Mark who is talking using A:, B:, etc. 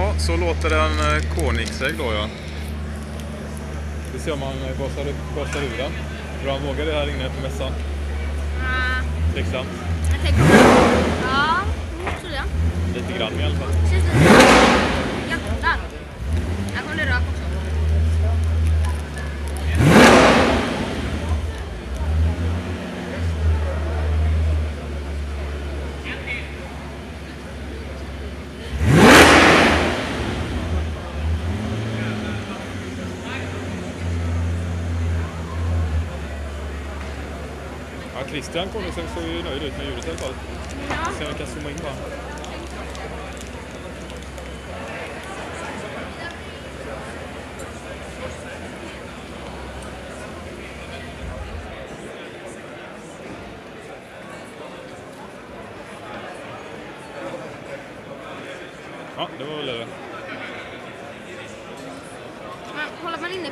A: Jaha, så låter en eh, Koenigsegg då ja. Vi ser om han eh, gasar, gasar ur den. Tror han vågar det här inne på mässan?
B: Ah,
A: Tveksamt.
B: jag tänker... Ja, jag tror det.
A: Lite grann i alla fall. Ja, Christian Koenigsegg såg ju nöjd ut med ljudet i alla fall.
B: Ja.
A: Se om vi kan zooma in honom. Ja, det var väl det.
B: Men håller man inne